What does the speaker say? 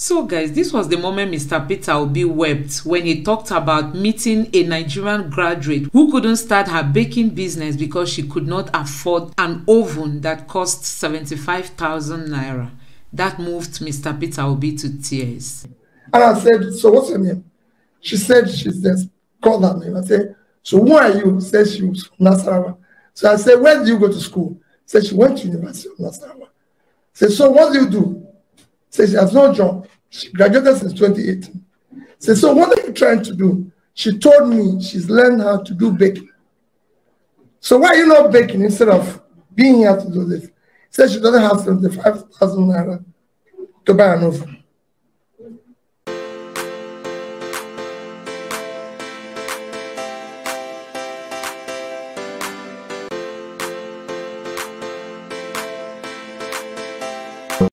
So, guys, this was the moment Mr. Peter Obi wept when he talked about meeting a Nigerian graduate who couldn't start her baking business because she could not afford an oven that cost 75,000 naira. That moved Mr. Peter Obi to tears. And I said, So what's her name? She said she's just called her name. I said, So who are you? Said she was from Nasarawa. So I said, Where do you go to school? Said she went to University of Nasarawa. Said, So what do you do? Says she has no job. She graduated since 2018. Says, so what are you trying to do? She told me she's learned how to do baking. So why are you not baking instead of being here to do this? Says she doesn't have 75,000 naira to buy an oven.